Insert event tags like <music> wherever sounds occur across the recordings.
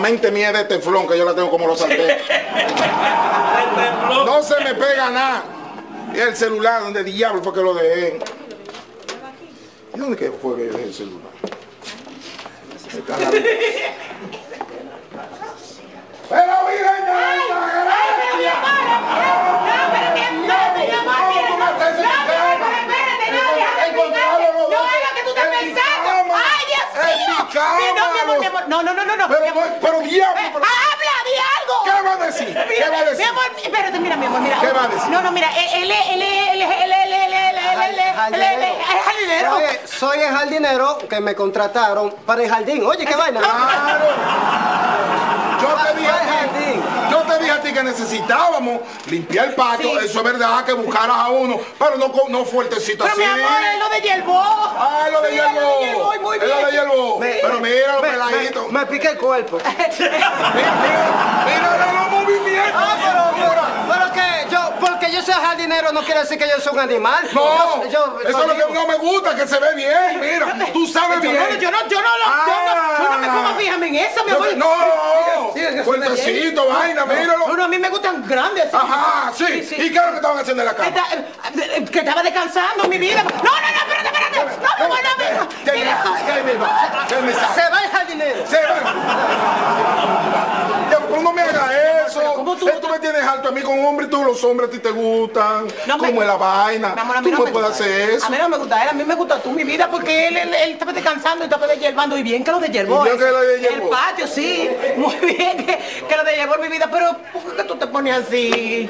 mente mía es de teflón, que yo la tengo como los sartenes. <laughs> No se me pega nada. El celular, ¿dónde diablo fue que lo dejé? ¿Y dónde que fue que yo dejé el celular? Está la- Pero miren, no, no, no, no. no pero, mi amor, pero, diablo. Pero... ¡Habla, di algo! ¿Qué va a decir? ¿Qué va a decir? Mi amor, mira, mi amor, mira. ¿Qué va a decir? No, no, mira, él es, él es, él es, él es, él es, jardinero. Soy el jardinero que me contrataron para el jardín. Oye, qué vaina. Claro. Yo te dije a ti, yo te dije a ti que necesitábamos limpiar el patio, Sí. eso es verdad, que buscaras a uno, pero no, no fuertecito Pero así. mi amor, es lo de Yerbó. Ah, es lo de Sí, es lo de Pero mira los peladitos. Me, me piqué el cuerpo. <laughs> Mira, mira, mira los movimientos. Ah, pero, pero, pero yo, porque yo sea jardinero no quiere decir que yo soy un animal. No, Yo- yo- eso es lo que no me gusta, que se ve bien, mira, tú sabes Yo bien. no, yo no, yo no, lo- yo no, yo no me Ah. pongo a fijarme en eso, mi amor. No, Sí, sí, fuertecito, vaina, míralo. No, no, a mí me gustan grandes. Ajá, sí. ¿Y qué es lo que estaban haciendo en la cama? Está- eh, eh, que estaba descansando mi vida. No, no, no, espérate, espérate. No, no, no, mira, ¿Qué mira. ¿Qué misma? ¿Qué mensaje? Se va el jardinero. Se va. Ya, pero no me hagas eso. ¿cómo tú- Eh, tú me tienes alto a mí con hombres, todos los hombres a ti te gustan. No me- ¿Cómo es la vaina? Amor, a mí tú no me puedes gusta hacer eso. A mí no me gusta él, a mí me gusta tú, mi vida, porque él, él, él estaba descansando y estaba de hierbando. Y bien que lo de hierbó. Y bien que lo. El patio, sí. Muy <laughs> bien que, que lo de hierbó mi vida. Pero, ¿por qué tú te pones así?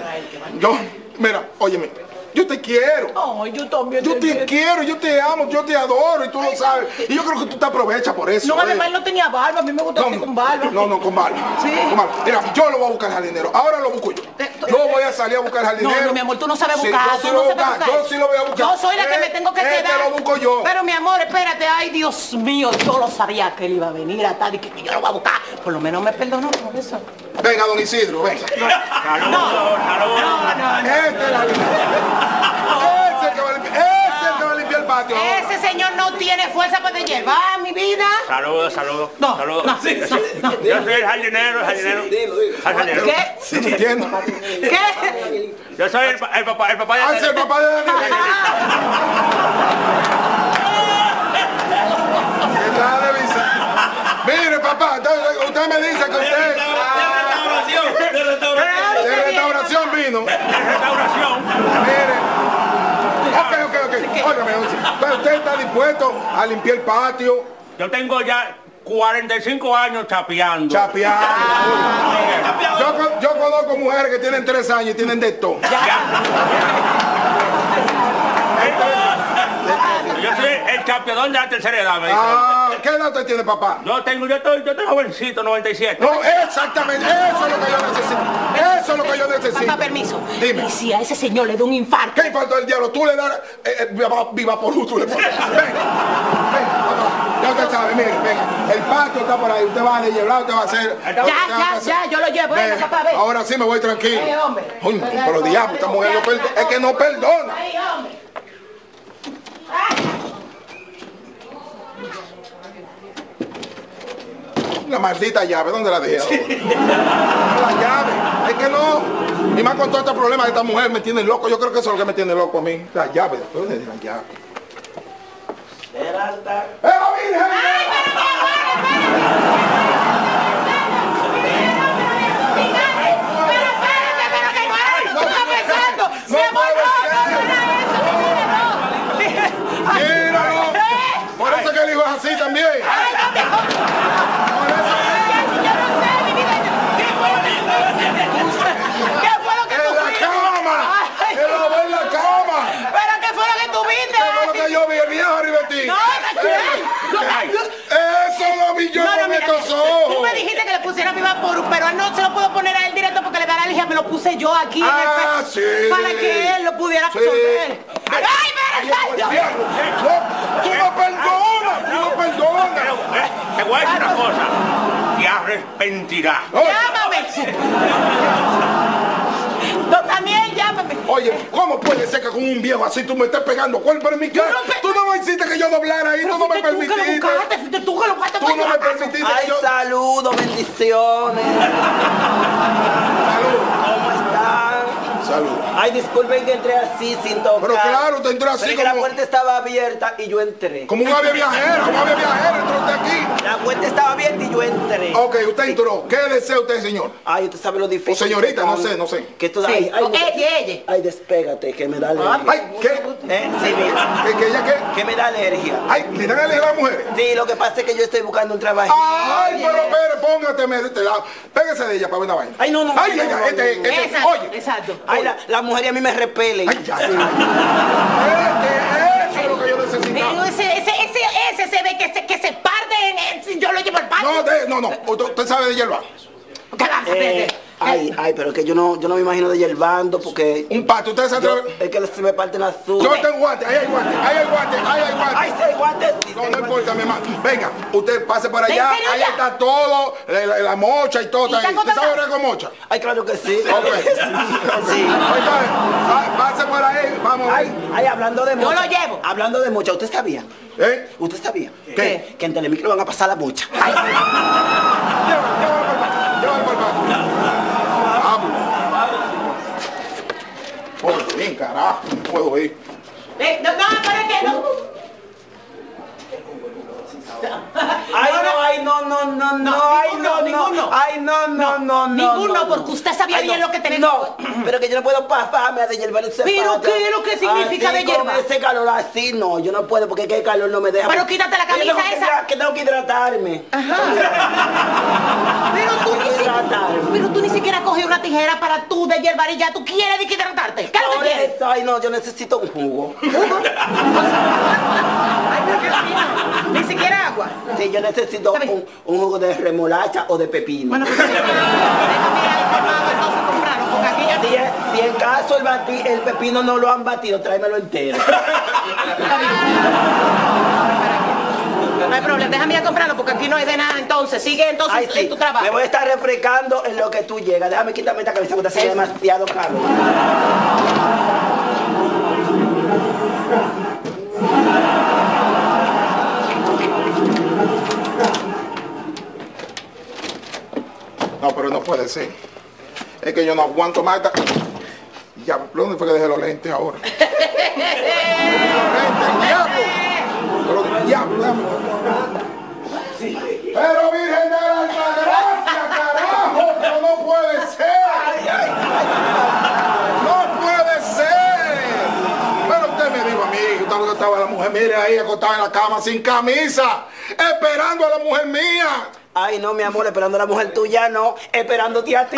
Yo, mira, óyeme, yo te quiero. Ay, yo también. Yo te quiero, yo te amo, yo te adoro y tú lo sabes. Y yo creo que tú te aprovechas por eso. No, eh. además no tenía barba. A mí me gusta así con barba. No, no, con barba. Sí. Con barba. Mira, yo lo voy a buscar jardinero. Ahora lo busco yo. Eh, tú- Yo voy a salir a buscar jardinero. No, no, mi amor, tú no sabes Sí, buscar. yo tú sí no lo voy a sabes buscar. buscar. Yo sí lo voy a buscar. Yo soy la que Eh, me tengo que eh, quedar. te lo busco yo. Pero mi amor, espérate. Ay, Dios mío, yo lo sabía que él iba a venir a tal y que yo lo voy a buscar. Por lo menos me perdonó por eso. Venga, don Isidro, venga. No, no, no. Este es la Ese es el que va a limpiar, ese es el que va a limpiar el patio. ahora. Ese señor no tiene fuerza para llevar mi vida. Saludos, saludos. No, saludos. no, no, no. Yo soy el jardinero, el jardinero. ¿Qué? Sí, te entiendo. ¿Qué? Yo soy el, el papá, el papá de Ah, el papá de visa. Mire, papá, usted me dice que usted de restauración vino. de restauración. Mire. Óigame, entonces, usted está dispuesto a limpiar el patio, Yo tengo ya 45 años chapeando. chapear. Yo, con- yo conozco mujeres que tienen tres años y tienen de soy el chapeador de la tercera edad, me dicen. Ah, ¿qué edad usted tiene, papá? Yo tengo, yo estoy, yo estoy jovencito, 97. No, exactamente, eso es lo que yo necesito. Eso es lo que yo necesito. Papá, permiso. Dime. Y si a ese señor le da un infarto. ¿Qué infarto del diablo? Tú le das eh, eh, viva, viva por tú le pones. Venga, venga, papá. Ya usted sabe, mire, venga. El patio está por ahí. Usted va a llevar, usted va a hacer. Ya, ya, hacer. ya, yo lo llevo. Venga, Venga, papá, ven. Ahora sí me voy tranquilo. Ay, hombre. Uy, pero diablo, esta mujer no perdona. Es que no perdona. Ay, hombre. La maldita llave, ¿dónde la dejé? ahora? La llave, es que no. Y más con todo este problema de esta mujer me tiene loco. Yo creo que eso es lo que me tiene loco a mí. La llave, ¿dónde es la llave? ¡Pero Virgen! No era eso, mi vida, no. ¡Míralo! ¿Eh? Por eso que el hijo es así también. Ay, no te jodas. Por eso Yo no sé, mi vida. ¿Qué fue lo que ¿Qué fue lo que En tú la viste? cama. Ay, En la en la cama. ¿Pero qué fue lo que tú viste? ¿Qué fue lo que yo vi? El viejo arriba de ti. No, ¿quién? No, Eso lo vi yo No, no, con mira, estos tú ojos. Me pusiera mi vapor, pero él no se lo puedo poner a él directo porque le da la alergia, me lo puse yo aquí en el Ah, sí. para que él lo pudiera Sí. absorber. ¡Ay! Diablo, no, Tú no perdonas, tú no Pero, perdonas. eh, te voy a decir una cosa. Te arrepentirás. ¡Llámame! Oye, ¿cómo puede ser que con un viejo así, tú me estás pegando. ¿Cuál pero en mi casa? no Tú no me hiciste que yo doblara ahí, tú no me Fuiste tú que lo permitiste. buscaste, fuiste tú que lo buscaste Tú para no me permitiste Ay, yo... saludos, bendiciones. Salud. Ay, disculpen que entré así sin tocar. Pero claro, te entró así Pero es que la como- puerta estaba abierta y yo entré. Como un ave viajero, un ave viajero, entró usted aquí. La puerta estaba abierta y yo entré. Ok, usted entró. ¿Qué desea usted, señor? Ay, usted sabe lo difícil. O señorita, no sé, no sé. Que esto Sí, ay, ay, o no- ella, ella. Ay, despégate, que me da alergia. Ay, ¿qué? ¿Eh? Sí, mira, ¿Que, que ella qué? que me da alergia. Ay, ¿le dan a elegir a las mujeres? Sí, lo que pasa es que yo estoy buscando un trabajo. Ay, pero espere, póngateme de este lado. Pégase de ella para ver una vaina. Ay, no, no, Ay, no, ay, no, ay, no, este, no. este, Exacto, oye. exacto. Ay, la, la mujer a mí me repele. Ay, ya. Este, eso es lo que yo Pero necesitaba. ese, ese, ese, ese se ve que se, que se parte en el, si yo lo llevo al patio. No, de- no, no. Usted, sabe de hierba. ¿Qué Eh? Ay, ay, pero que yo no, yo no me imagino de yerbando porque Un pato, usted se yo, atreve. es que se me parten las Yo uñas. tengo guante, ahí hay guante, ahí hay guante, ahí hay guante. Ay, se guantes. sí, No, no guantes. importa, mi hermano. Venga, usted pase por allá, ¿En serio ahí ya? está todo, la, la- la mocha y todo. ¿Y está ahí. ¿Usted sabe con mocha? Ay, claro que sí. Ok. claro <laughs> que sí. Pa- pase por ahí, vamos. Ay, ay, hablando de Yo mocha. lo llevo. Hablando de mocha, ¿usted sabía? ¿Eh? ¿Usted sabía? ¿Qué? Que en Telemicro van a pasar la mocha. Llévalo, llévalo por el patio, llévalo por el patio. Vamos. Oye, bien, carajo, no puedo ir. Eh, No, no, pero es que no. Ay, no, ay, no, no, no, no, No, ay, ninguno, no, ninguno. no. Ay, no, no, no, no. ninguno, no, porque usted sabía Ay, bien lo que tenía No, <clears throat> pero que yo no puedo pasarme a de hierbar ese Pero. ¿qué es lo que significa de hierba? Ese calor así, no, yo no puedo porque el calor no me deja. Pero quítate la camisa que esa. Que tengo que hidratarme. <laughs> Pero tú, ni si- Hidratarme. pero tú ni siquiera coges una tijera para tú de hierbar y ya tú quieres de hidratarte. ¿Qué es lo que Por quieres? eso, ay, no, yo necesito un jugo. <laughs> Ay, <laughs> Sí, yo necesito un, un jugo de remolacha o de pepino. Bueno, pues déjame ir informado entonces comprarlo, porque aquí ya Si, es- si en caso el, bati- el pepino no lo han batido, tráemelo entero. No hay problema, déjame ir a comprarlo porque aquí no hay de nada entonces. Sigue entonces Ay, sí, en tu trabajo. me voy a estar refrescando en lo que tú llegas. Déjame quitarme esta cabeza porque está haciendo demasiado calor. No, pero no puede ser. Es que yo no aguanto más. esta- Ya, ¿dónde fue que dejé los lentes ahora? <laughs> los lentes, diablo. Pero diablo, diablo. Pero Virgen de la Altagracia, carajo, pero no puede ser. No puede ser. Pero usted me dijo a mí, que estaba la mujer, mire ahí acostada en la cama sin camisa, esperando a la mujer mía. Ay, no, mi amor, esperando a la mujer tuya, no. Esperándote a ti.